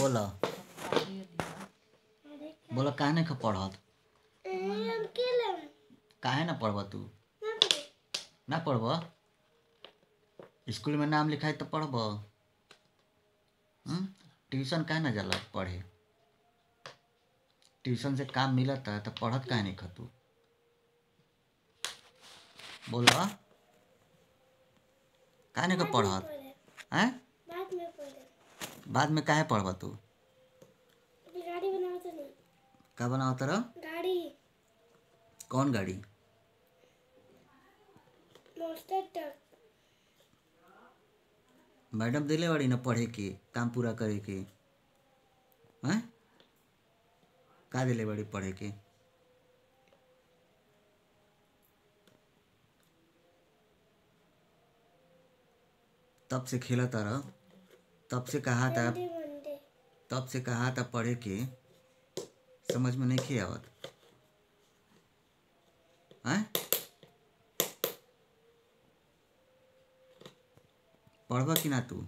बोला। बोला, काहे नहीं पढ़त? काहे ना पढ़ब तू? ना पढ़ब? स्कूल में नाम लिखाई तो पढ़ब। हम्म? ट्यूशन काहे ना जाला पढ़े? ट्यूशन से काम मिलता है तो पढ़त काहे नहीं खतू? बोला काहे नहीं पढ़त? हैं? बाद में काहे पढ़ब तू? गाड़ी बनाओ तो नहीं। का बनाओ तरह गाड़ी। कौन गाड़ी? मोस्टर ट्रक मैडम दिले बाड़ी ना पढ़े के काम पूरा करे के हैं? का दिले बाड़ी पढ़े के तब से खेला तारा तब से कहा था तब से कहा था पढ़े के। समझ में नहीं खे आवत हैं? पढ़ब कि ना तू?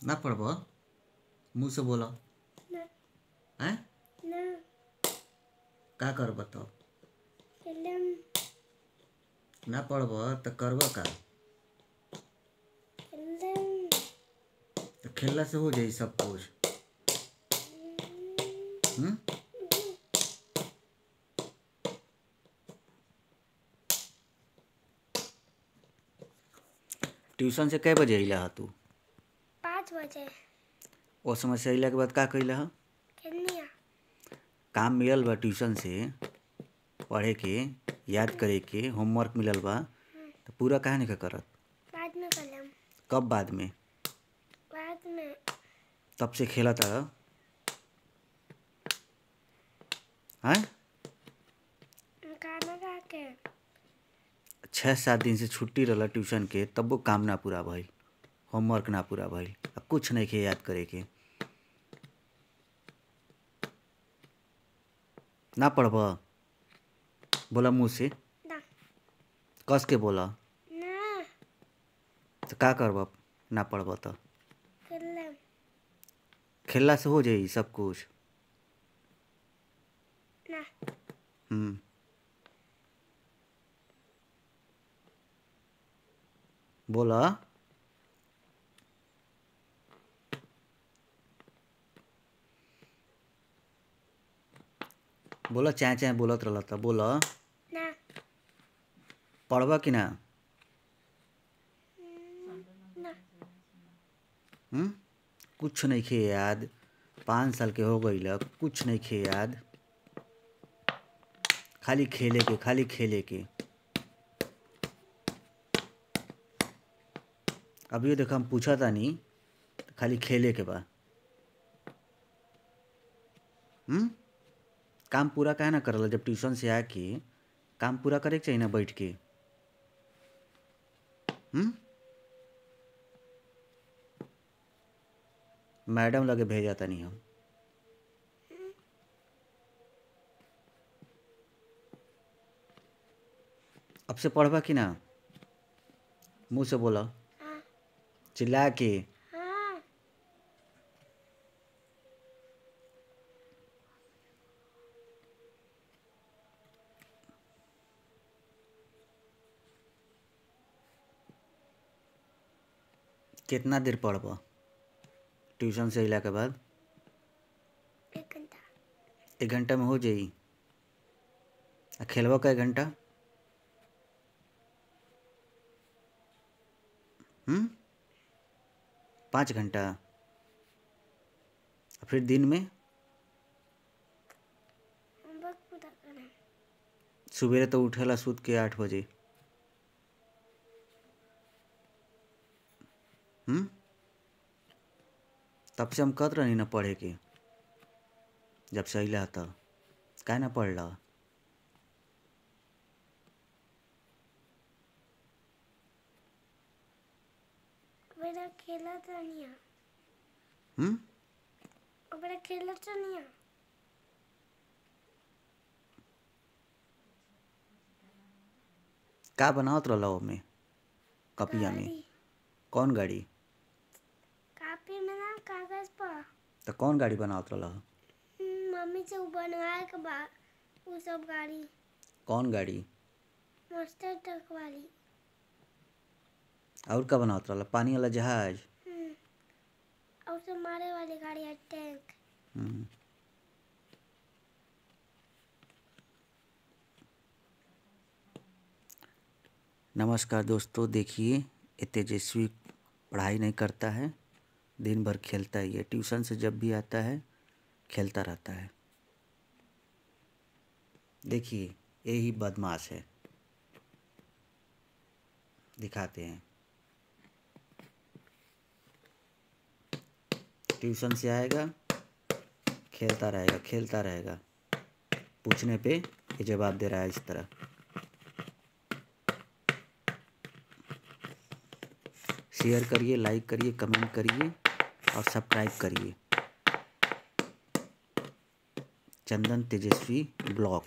ना पढ़ब? मुँह से बोला। ना। हैं? का करब तब? ना पढ़ब तो करब का फ़िल्म तो खेलला से हो जाई सब कुछ। हम्म? ट्यूशन से कै बजे अइला ह तू? पाँच बजे। ओ समय से अइला के बाद का कन्या काम मिलल बा ट्यूशन से पढ़े के याद करे के होमवर्क मिलल बा तो पूरा काहे नहीं करत? बाद में कब बाद में तब से खेला था। हैं? खा छः सात दिन से छुट्टी रहला ट्यूशन के तब वो काम ना पूरा भइल होमवर्क ना पूरा भइल आ कुछ नहीं के याद करे के। ना पढ़ब? बोला मुँह से। कस के बोला? ना। तो का करब? ना पढ़ब तो। खेलला से हो जाई सब कुछ? ना। हम्म। बोला। बोला चाहे चाहे बोलत रहला त बोला। ना। पढ़बा कि ना? ना। हम्म? कुछ नहीं खे याद। पाँच साल के हो गई कुछ नहीं खे याद। खाली खेले के, खाली खेले के। अभी देखो, हम पूछा था नहीं, खाली खेले के बा हम्म? काम पूरा काहे ना करल जब ट्यूशन से आके, काम पूरा करे चाहिए ना बैठ के। हम्म? मैडम लगे भेजा तनी हम। अब से पढ़बा कि ना? मुँह से बोला। हाँ। चिल्ला के। हाँ। कितना देर पढ़ब? ट्यूशन से अइला के बाद? एक घंटा। में हो जाई आ खेलबा का एक घंटा? हम्म? पाँच घंटा। फिर दिन में? सवेरे तो उठेला सूत के आठ बजे। हम्म? तब से हम कहत रही ना पढ़े के जब से अइला तब काहे ना पढ़ला मेरा खेला तो नहीं है। हम्म? खेला तो नहीं का बनावत रहला ओमे? कपिया में। कौन गाड़ी? तो कौन गाड़ी बनावत हम्म, मम्मी से बनवाए के बा उ सब गाड़ी। कौन गाड़ी? मास्टर ट्रक वाली। और का बनावत रहल? पानी वाला जहाज़? हम्म, और सब मारे वाली गाड़ी है टैंक। हम्म। नमस्कार दोस्तों देखिए ये तेजस्वी पढ़ाई नहीं करता है। दिन भर खेलता ही। है ट्यूशन से जब भी आता है, खेलता रहता है। देखिए यही बदमाश है। दिखाते हैं। ट्यूशन से आएगा, खेलता रहेगा खेलता रहेगा। पूछने पे ये जवाब दे रहा है इस तरह। शेयर करिए लाइक करिए कमेंट करिए। और सब्सक्राइब करिए। चंदन तेजस्वी ब्लॉग।